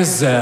encore quelques uh,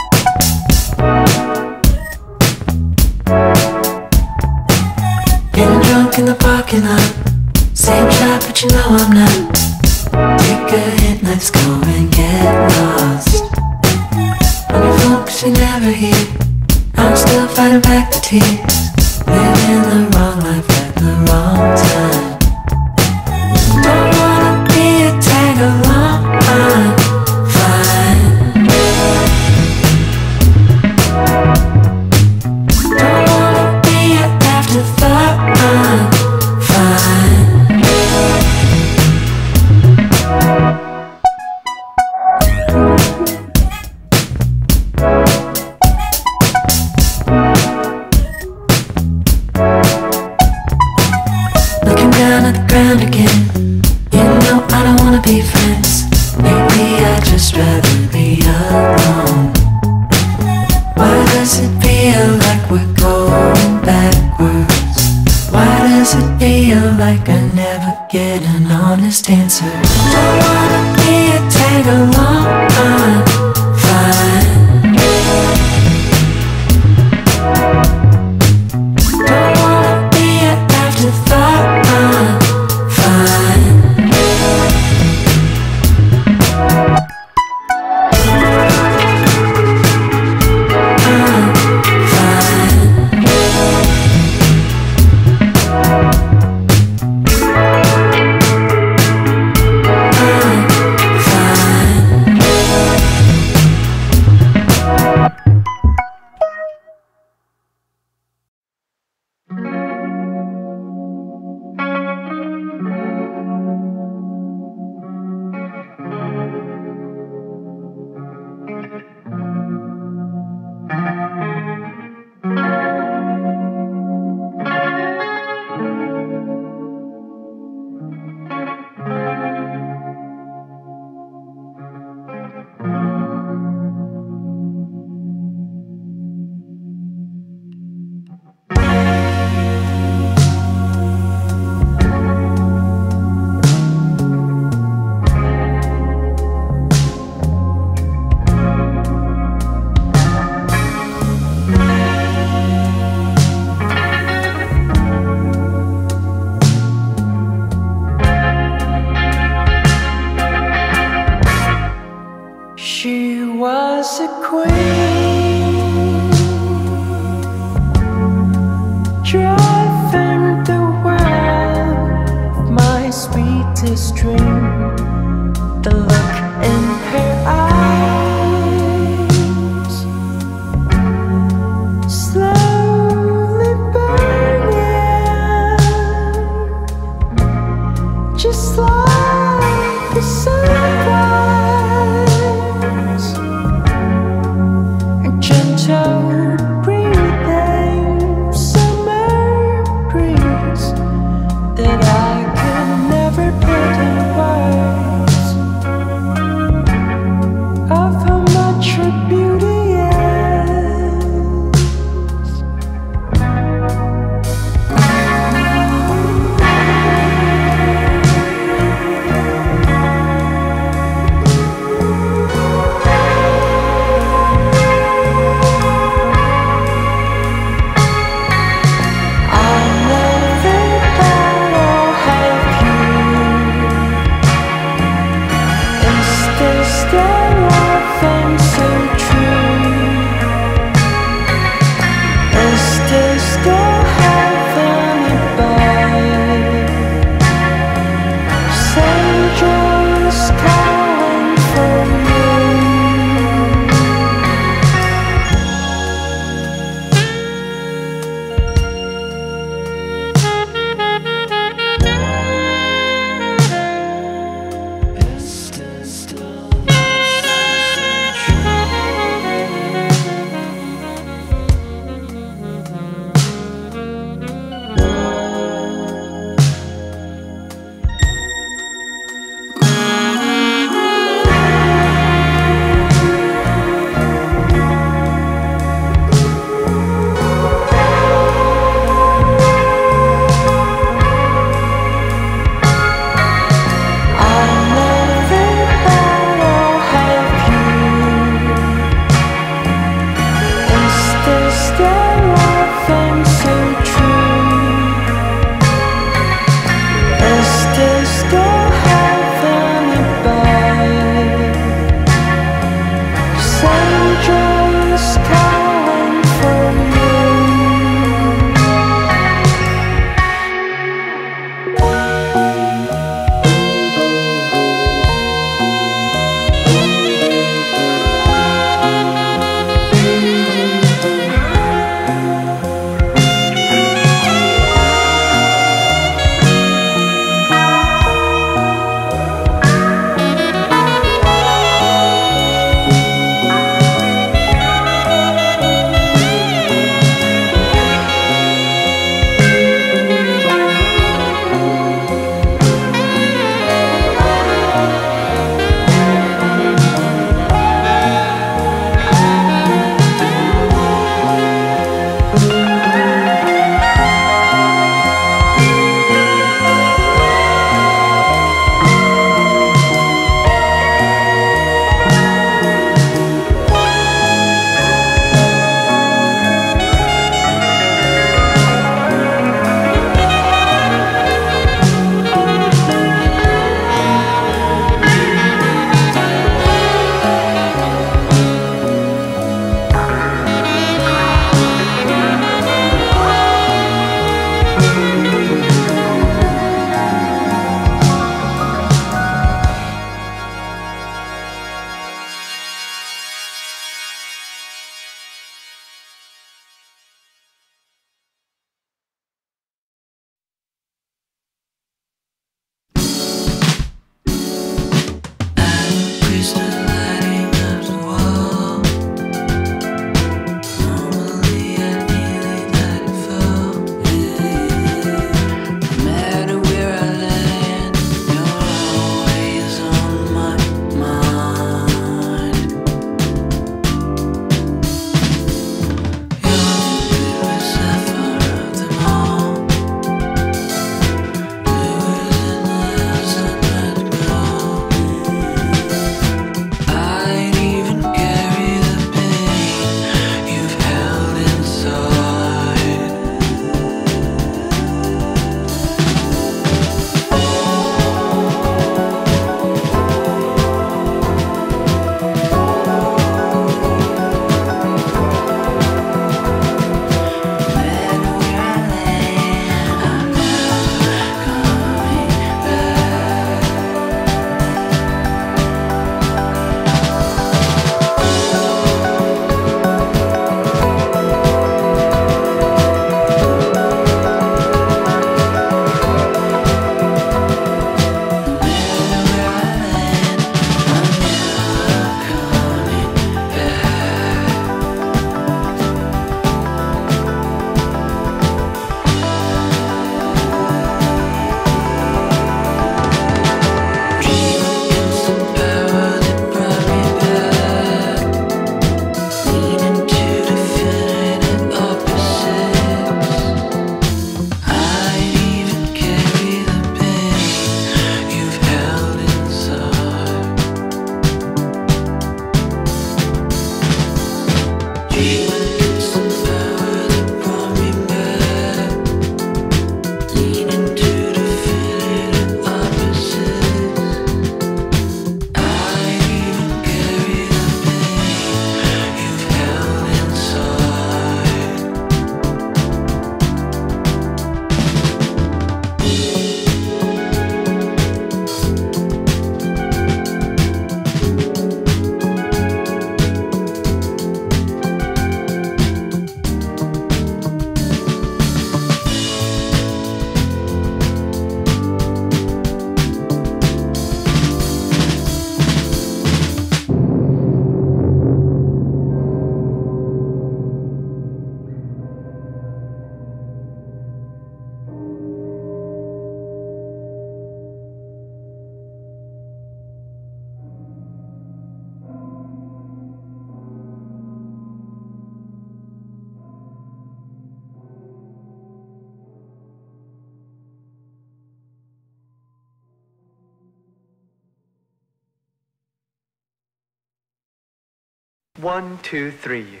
two, three.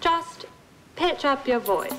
Just pitch up your voice.